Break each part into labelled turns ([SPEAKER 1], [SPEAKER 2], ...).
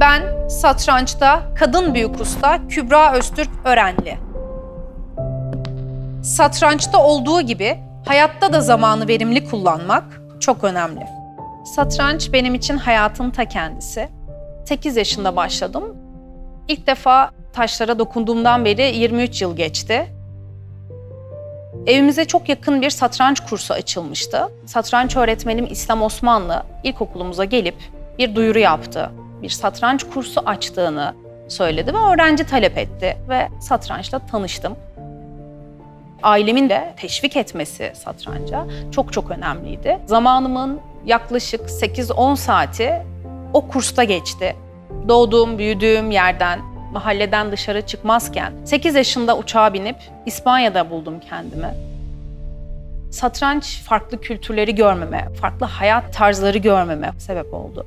[SPEAKER 1] Ben satrançta kadın büyük usta Kübra Öztürk Örenli. Satrançta olduğu gibi hayatta da zamanı verimli kullanmak çok önemli. Satranç benim için hayatın ta kendisi. 8 yaşında başladım. İlk defa taşlara dokunduğumdan beri 23 yıl geçti. Evimize çok yakın bir satranç kursu açılmıştı. Satranç öğretmenim İslam Osmanlı ilkokulumuza gelip bir duyuru yaptı. Bir satranç kursu açtığını söyledi ve öğrenci talep etti ve satrançla tanıştım. Ailemin de teşvik etmesi satranca çok çok önemliydi. Zamanımın yaklaşık 8-10 saati o kursta geçti. Doğduğum, büyüdüğüm yerden, mahalleden dışarı çıkmazken 8 yaşında uçağa binip İspanya'da buldum kendimi. Satranç farklı kültürleri görmeme, farklı hayat tarzları görmeme sebep oldu.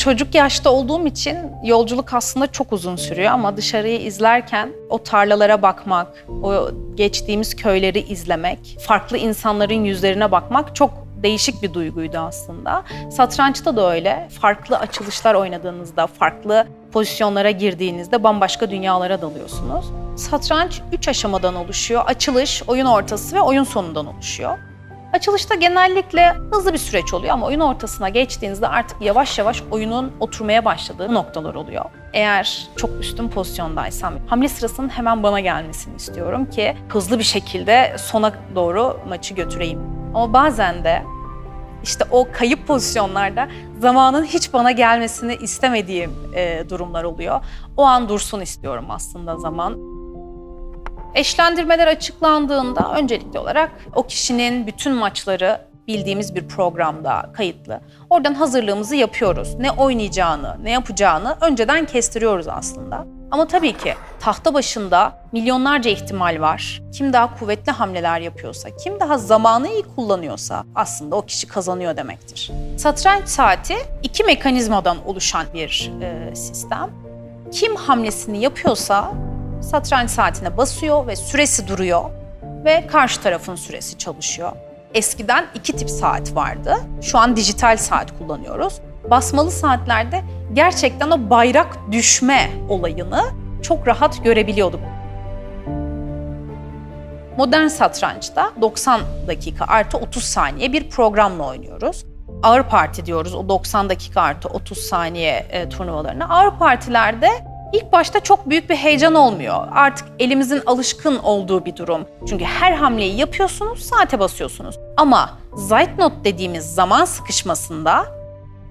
[SPEAKER 1] Çocuk yaşta olduğum için yolculuk aslında çok uzun sürüyor ama dışarıyı izlerken o tarlalara bakmak, o geçtiğimiz köyleri izlemek, farklı insanların yüzlerine bakmak çok değişik bir duyguydu aslında. Satrançta da öyle. Farklı açılışlar oynadığınızda, farklı pozisyonlara girdiğinizde bambaşka dünyalara dalıyorsunuz. Satranç üç aşamadan oluşuyor. Açılış, oyun ortası ve oyun sonundan oluşuyor. Açılışta genellikle hızlı bir süreç oluyor ama oyun ortasına geçtiğinizde artık yavaş yavaş oyunun oturmaya başladığı noktalar oluyor. Eğer çok üstün pozisyondaysam hamle sırasının hemen bana gelmesini istiyorum ki hızlı bir şekilde sona doğru maçı götüreyim. Ama bazen de işte o kayıp pozisyonlarda zamanın hiç bana gelmesini istemediğim e, durumlar oluyor. O an dursun istiyorum aslında zaman. Eşlendirmeler açıklandığında öncelikli olarak o kişinin bütün maçları bildiğimiz bir programda kayıtlı. Oradan hazırlığımızı yapıyoruz. Ne oynayacağını, ne yapacağını önceden kestiriyoruz aslında. Ama tabii ki tahta başında milyonlarca ihtimal var. Kim daha kuvvetli hamleler yapıyorsa, kim daha zamanı iyi kullanıyorsa aslında o kişi kazanıyor demektir. Satranç saati iki mekanizmadan oluşan bir e, sistem. Kim hamlesini yapıyorsa satranç saatine basıyor ve süresi duruyor ve karşı tarafın süresi çalışıyor. Eskiden iki tip saat vardı. Şu an dijital saat kullanıyoruz. Basmalı saatlerde gerçekten o bayrak düşme olayını çok rahat görebiliyorduk. Modern satrançta 90 dakika artı 30 saniye bir programla oynuyoruz. Ağır parti diyoruz o 90 dakika artı 30 saniye e, turnuvalarına. Ağır partilerde İlk başta çok büyük bir heyecan olmuyor. Artık elimizin alışkın olduğu bir durum. Çünkü her hamleyi yapıyorsunuz, saate basıyorsunuz. Ama Zeitnot dediğimiz zaman sıkışmasında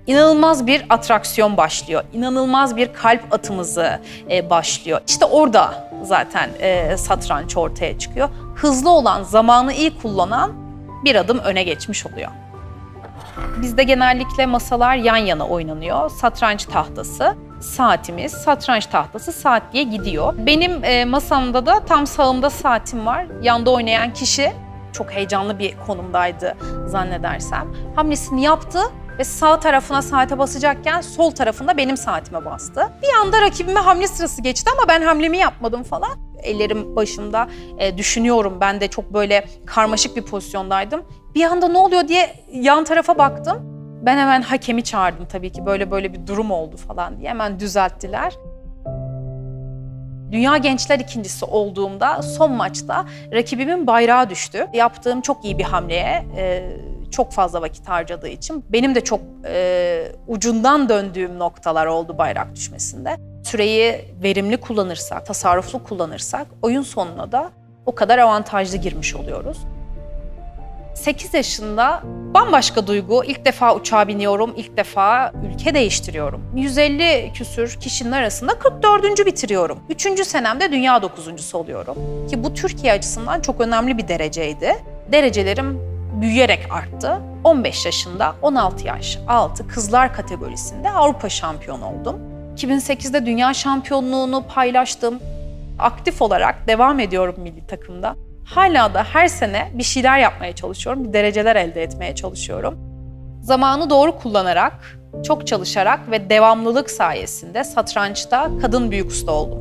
[SPEAKER 1] inanılmaz bir atraksiyon başlıyor. İnanılmaz bir kalp atımızı e, başlıyor. İşte orada zaten e, satranç ortaya çıkıyor. Hızlı olan, zamanı iyi kullanan bir adım öne geçmiş oluyor. Bizde genellikle masalar yan yana oynanıyor. Satranç tahtası saatimiz, satranç tahtası saat diye gidiyor. Benim e, masamda da tam sağımda saatim var. Yanda oynayan kişi çok heyecanlı bir konumdaydı zannedersem. Hamlesini yaptı ve sağ tarafına saate basacakken sol tarafında benim saatime bastı. Bir anda rakibime hamle sırası geçti ama ben hamlemi yapmadım falan. Ellerim başımda e, düşünüyorum. Ben de çok böyle karmaşık bir pozisyondaydım. Bir anda ne oluyor diye yan tarafa baktım. Ben hemen hakemi çağırdım tabii ki böyle böyle bir durum oldu falan diye hemen düzelttiler. Dünya Gençler ikincisi olduğumda son maçta rakibimin bayrağı düştü. Yaptığım çok iyi bir hamleye e, çok fazla vakit harcadığı için benim de çok e, ucundan döndüğüm noktalar oldu bayrak düşmesinde. Süreyi verimli kullanırsak, tasarruflu kullanırsak oyun sonuna da o kadar avantajlı girmiş oluyoruz. 8 yaşında bambaşka duygu. İlk defa uçağa biniyorum, ilk defa ülke değiştiriyorum. 150 küsür kişinin arasında 44. bitiriyorum. 3. senemde dünya 9. oluyorum. Ki bu Türkiye açısından çok önemli bir dereceydi. Derecelerim büyüyerek arttı. 15 yaşında 16 yaş altı kızlar kategorisinde Avrupa şampiyonu oldum. 2008'de dünya şampiyonluğunu paylaştım. Aktif olarak devam ediyorum milli takımda. Hala da her sene bir şeyler yapmaya çalışıyorum, bir dereceler elde etmeye çalışıyorum. Zamanı doğru kullanarak, çok çalışarak ve devamlılık sayesinde satrançta kadın büyük usta oldum.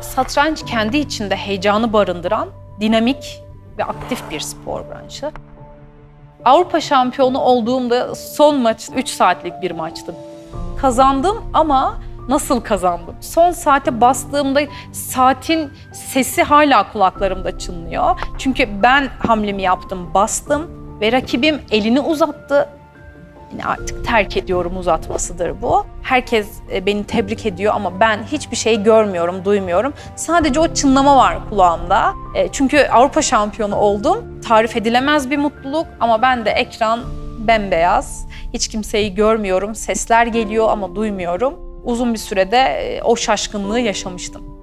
[SPEAKER 1] Satranç kendi içinde heyecanı barındıran, dinamik ve aktif bir spor branşı. Avrupa şampiyonu olduğumda son maç 3 saatlik bir maçtı. kazandım ama nasıl kazandım? Son saate bastığımda saatin sesi hala kulaklarımda çınlıyor. Çünkü ben hamlemi yaptım, bastım ve rakibim elini uzattı. Yani artık terk ediyorum uzatmasıdır bu. Herkes e, beni tebrik ediyor ama ben hiçbir şey görmüyorum, duymuyorum. Sadece o çınlama var kulağımda. E, Çünkü Avrupa şampiyonu oldum. Tarif edilemez bir mutluluk ama ben de ekran bembeyaz. Hiç kimseyi görmüyorum. Sesler geliyor ama duymuyorum. Uzun bir sürede e, o şaşkınlığı yaşamıştım.